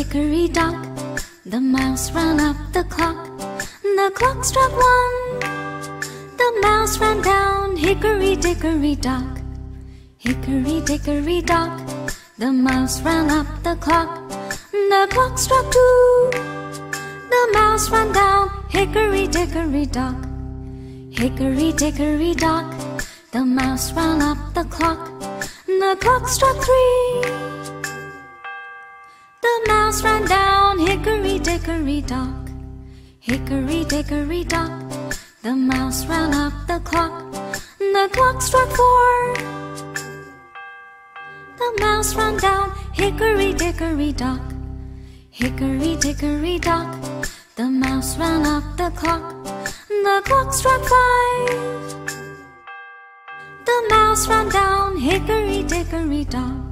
hickory dock. The mouse ran up the clock. The clock struck one. The mouse ran down hickory dickory dock. Hickory dickory dock. The mouse ran up the clock. The clock struck two. The mouse ran down hickory dickory dock. Hickory dickory dock. The mouse ran up the clock. The clock struck three. Mouse ran down hickory dickory dock. Hickory dickory dock. The mouse ran up the clock. The clock struck four. The mouse ran down hickory dickory dock. Hickory dickory dock. The mouse ran up the clock. The clock struck five. The mouse ran down hickory dickory dock.